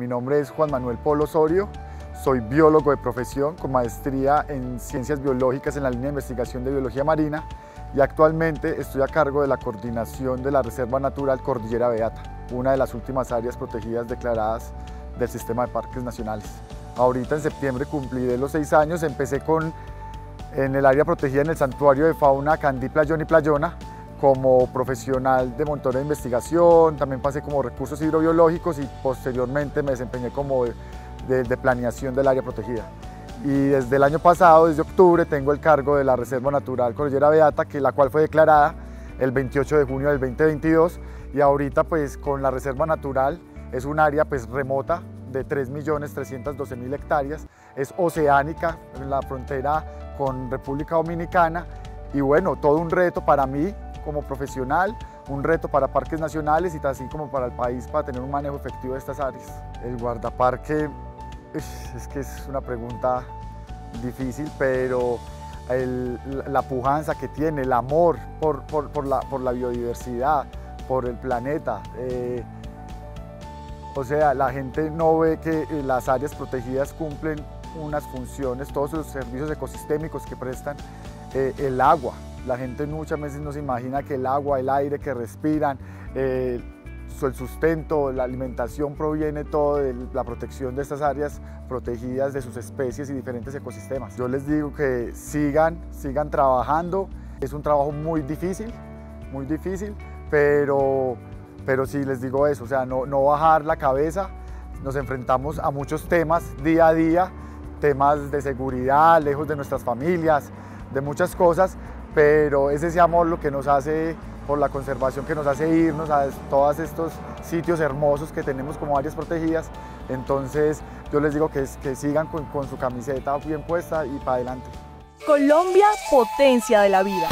Mi nombre es Juan Manuel Polo Osorio, soy biólogo de profesión con maestría en ciencias biológicas en la línea de investigación de biología marina y actualmente estoy a cargo de la coordinación de la Reserva Natural Cordillera Beata, una de las últimas áreas protegidas declaradas del sistema de parques nacionales. Ahorita en septiembre cumpliré los seis años, empecé con, en el área protegida en el santuario de fauna Candí Playón y Playona, como profesional de motor de investigación, también pasé como recursos hidrobiológicos y posteriormente me desempeñé como de, planeación del área protegida. Y desde el año pasado, desde octubre, tengo el cargo de la Reserva Natural Cordillera Beata, que la cual fue declarada el 28 de junio del 2022 y ahorita pues con la Reserva Natural es un área pues remota de 3.312.000 hectáreas, es oceánica en la frontera con República Dominicana. Y bueno, todo un reto para mí como profesional, un reto para parques nacionales y así como para el país para tener un manejo efectivo de estas áreas. El guardaparque es que es una pregunta difícil, pero la pujanza que tiene, el amor por, por, la, por la, biodiversidad, por el planeta. Eh, o sea, la gente no ve que eh, las áreas protegidas cumplen unas funciones, todos los servicios ecosistémicos que prestan, eh, el agua, la gente muchas veces no imagina que el agua, el aire que respiran, eh, el sustento, la alimentación proviene todo de la protección de estas áreas protegidas de sus especies y diferentes ecosistemas. Yo les digo que sigan, sigan trabajando. Es un trabajo muy difícil, muy difícil, pero, pero sí les digo eso, o sea, no, no bajar la cabeza. Nos enfrentamos a muchos temas día a día, temas de seguridad, lejos de nuestras familias, de muchas cosas, pero es ese amor lo que nos hace, por la conservación, que nos hace irnos a todos estos sitios hermosos que tenemos como áreas protegidas. Entonces yo les digo que, sigan con su camiseta bien puesta y para adelante. Colombia, potencia de la vida.